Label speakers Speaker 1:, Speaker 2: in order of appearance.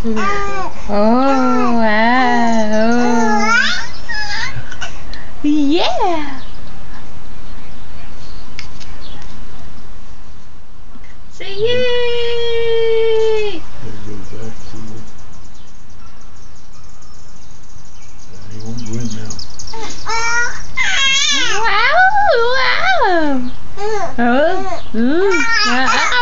Speaker 1: Oh, oh, oh, wow. Yeah. Say yay.
Speaker 2: Gotta back to the. He won't win now.
Speaker 1: Wow, wow. Oh, ooh, wow.